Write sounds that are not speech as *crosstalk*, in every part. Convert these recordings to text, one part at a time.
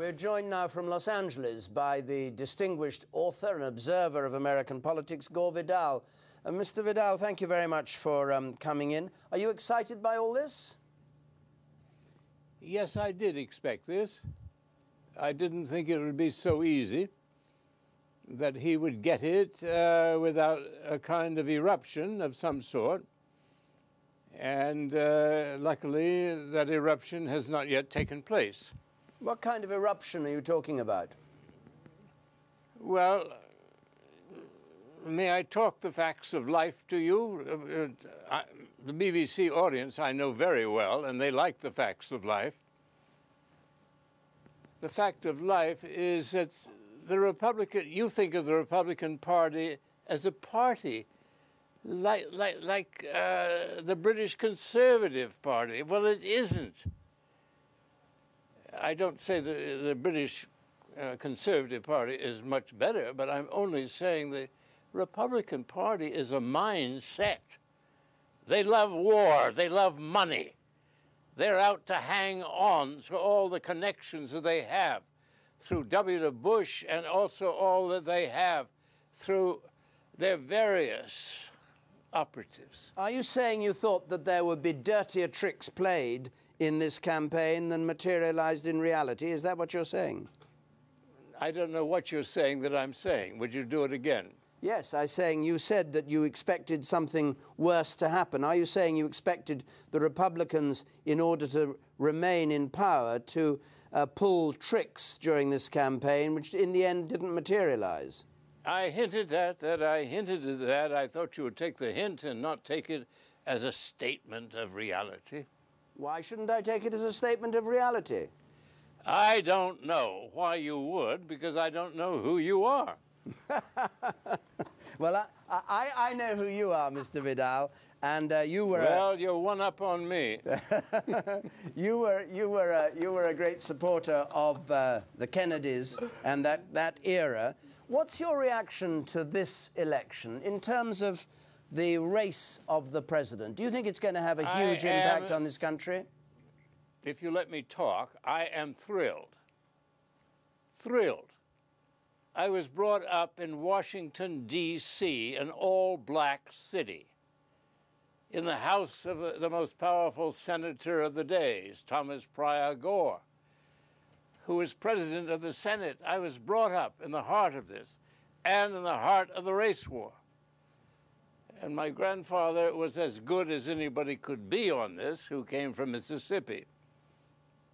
We're joined now from Los Angeles by the distinguished author and observer of American politics, Gore Vidal. Uh, Mr. Vidal, thank you very much for um, coming in. Are you excited by all this? Yes, I did expect this. I didn't think it would be so easy that he would get it uh, without a kind of eruption of some sort. And uh, luckily, that eruption has not yet taken place. What kind of eruption are you talking about? Well, may I talk the facts of life to you? Uh, I, the BBC audience I know very well, and they like the facts of life. The fact of life is that the Republican, you think of the Republican Party as a party, like, like, like uh, the British Conservative Party. Well, it isn't. I don't say the, the British uh, Conservative Party is much better, but I'm only saying the Republican Party is a mindset. They love war, they love money. They're out to hang on to all the connections that they have through W. Bush and also all that they have through their various operatives. Are you saying you thought that there would be dirtier tricks played in this campaign than materialized in reality? Is that what you're saying? I don't know what you're saying that I'm saying. Would you do it again? Yes, I'm saying you said that you expected something worse to happen. Are you saying you expected the Republicans, in order to remain in power, to uh, pull tricks during this campaign, which in the end didn't materialize? I hinted at that. I hinted at that. I thought you would take the hint and not take it as a statement of reality. Why shouldn't I take it as a statement of reality? I don't know why you would, because I don't know who you are. *laughs* well, I, I, I, know who you are, Mr. Vidal, and uh, you were. Well, a... you're one up on me. *laughs* you were you were a, you were a great supporter of uh, the Kennedys and that that era. What's your reaction to this election in terms of the race of the president? Do you think it's going to have a huge impact on this country? If you let me talk, I am thrilled. Thrilled I was brought up in Washington, D.C., an all black city, in the house of uh, the most powerful senator of the days, Thomas Pryor Gore, who was president of the Senate. I was brought up in the heart of this and in the heart of the race war. And my grandfather was as good as anybody could be on this, who came from Mississippi,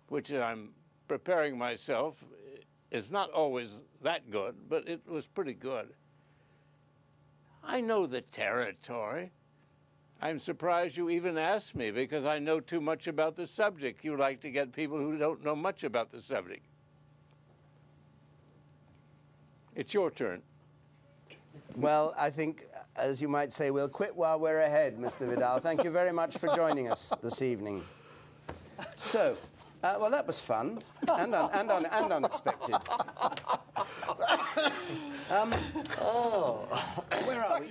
which I'm preparing myself eh, is not always that good, but it was pretty good. I know the territory. I'm surprised you even asked me because I know too much about the subject. You like to get people who don't know much about the subject. It's your turn. Well, I think, as you might say, we'll quit while we're ahead, Mr. Vidal. Thank you very much for joining us this evening. So, uh, well, that was fun and, un and, un and unexpected. *laughs* um, oh. Where are we?